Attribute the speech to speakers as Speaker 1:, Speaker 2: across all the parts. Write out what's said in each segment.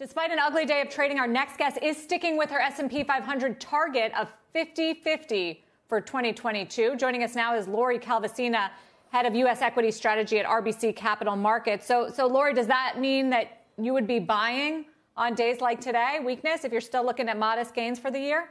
Speaker 1: Despite an ugly day of trading, our next guest is sticking with her S&P 500 target of 50-50 for 2022. Joining us now is Lori Calvasina, head of U.S. equity strategy at RBC Capital Markets. So, so Lori, does that mean that you would be buying on days like today, weakness, if you're still looking at modest gains for the year?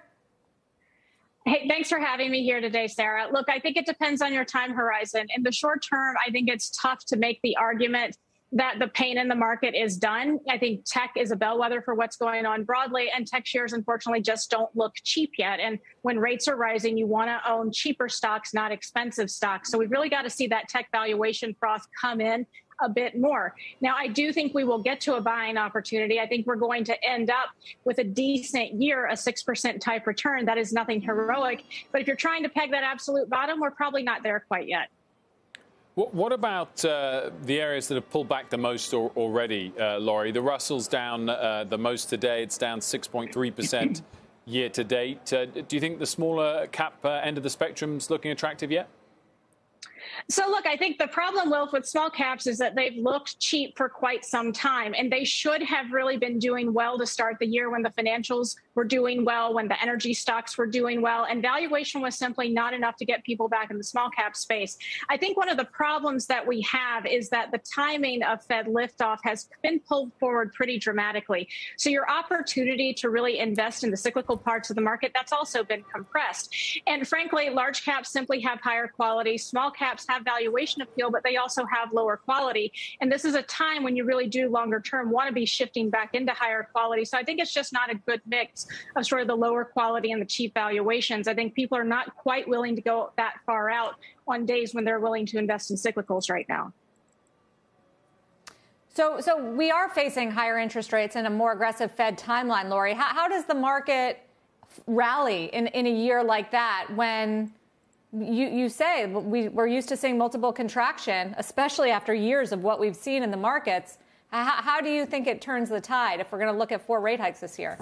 Speaker 2: Hey, thanks for having me here today, Sarah. Look, I think it depends on your time horizon. In the short term, I think it's tough to make the argument that the pain in the market is done. I think tech is a bellwether for what's going on broadly, and tech shares, unfortunately, just don't look cheap yet. And when rates are rising, you want to own cheaper stocks, not expensive stocks. So we've really got to see that tech valuation froth come in a bit more. Now, I do think we will get to a buying opportunity. I think we're going to end up with a decent year, a 6% type return. That is nothing heroic. But if you're trying to peg that absolute bottom, we're probably not there quite yet.
Speaker 3: What about uh, the areas that have pulled back the most already, uh, Lori? The Russell's down uh, the most today. It's down 6.3% year to date. Uh, do you think the smaller cap uh, end of the spectrum is looking attractive yet?
Speaker 2: So, look, I think the problem, Wilf, with small caps is that they've looked cheap for quite some time, and they should have really been doing well to start the year when the financials were doing well, when the energy stocks were doing well, and valuation was simply not enough to get people back in the small cap space. I think one of the problems that we have is that the timing of Fed liftoff has been pulled forward pretty dramatically. So, your opportunity to really invest in the cyclical parts of the market, that's also been compressed. And frankly, large caps simply have higher quality, small caps have valuation appeal, but they also have lower quality. And this is a time when you really do longer term want to be shifting back into higher quality. So I think it's just not a good mix of sort of the lower quality and the cheap valuations. I think people are not quite willing to go that far out on days when they're willing to invest in cyclicals right now.
Speaker 1: So, so we are facing higher interest rates and a more aggressive Fed timeline, Lori. How, how does the market rally in, in a year like that when you, you say we, we're used to seeing multiple contraction, especially after years of what we've seen in the markets. How, how do you think it turns the tide if we're going to look at four rate hikes this year?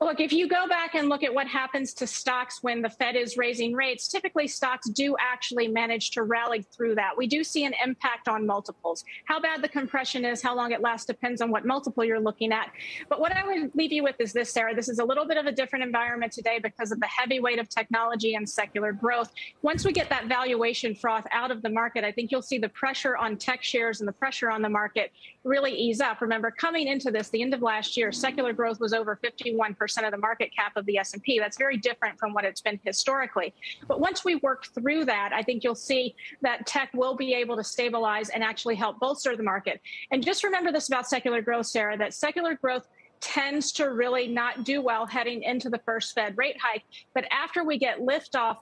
Speaker 2: Look, if you go back and look at what happens to stocks when the Fed is raising rates, typically stocks do actually manage to rally through that. We do see an impact on multiples. How bad the compression is, how long it lasts, depends on what multiple you're looking at. But what I would leave you with is this, Sarah. This is a little bit of a different environment today because of the heavy weight of technology and secular growth. Once we get that valuation froth out of the market, I think you'll see the pressure on tech shares and the pressure on the market really ease up. Remember, coming into this, the end of last year, secular growth was over 51% of the market cap of the S&P. That's very different from what it's been historically. But once we work through that, I think you'll see that tech will be able to stabilize and actually help bolster the market. And just remember this about secular growth, Sarah, that secular growth tends to really not do well heading into the first Fed rate hike. But after we get liftoff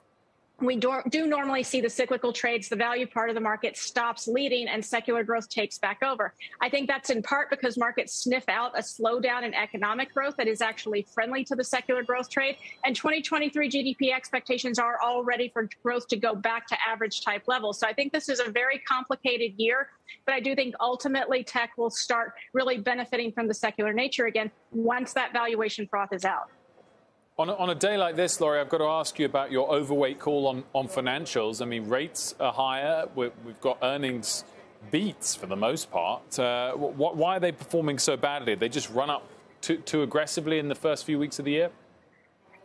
Speaker 2: we do, do, normally see the cyclical trades, the value part of the market stops leading and secular growth takes back over. I think that's in part because markets sniff out a slowdown in economic growth that is actually friendly to the secular growth trade. And 2023 GDP expectations are already for growth to go back to average type levels. So I think this is a very complicated year, but I do think ultimately tech will start really benefiting from the secular nature again once that valuation froth is out.
Speaker 3: On a, on a, day like this, Lori, I've got to ask you about your overweight call on, on financials. I mean, rates are higher. we have got earnings beats for the most part. Uh, wh- why are they performing so badly? They just run up too, too aggressively in the first few weeks of the year?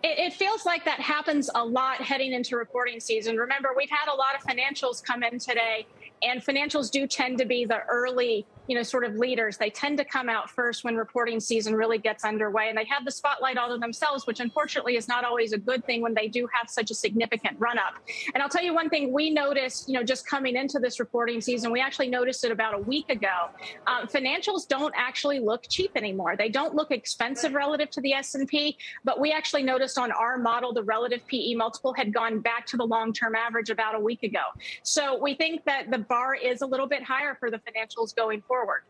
Speaker 2: It, feels like that happens a lot heading into reporting season. Remember, we've had a lot of financials come in today, and financials do tend to be the early you know, sort of leaders. They tend to come out first when reporting season really gets underway, and they have the spotlight all to themselves, which unfortunately is not always a good thing when they do have such a significant run up. And I'll tell you one thing we noticed, you know, just coming into this reporting season, we actually noticed it about a week ago. Um, financials don't actually look cheap anymore. They don't look expensive relative to the S&P, but we actually noticed on our model the relative PE multiple had gone back to the long-term average about a week ago. So we think that the bar is a little bit higher for the financials going forward forward.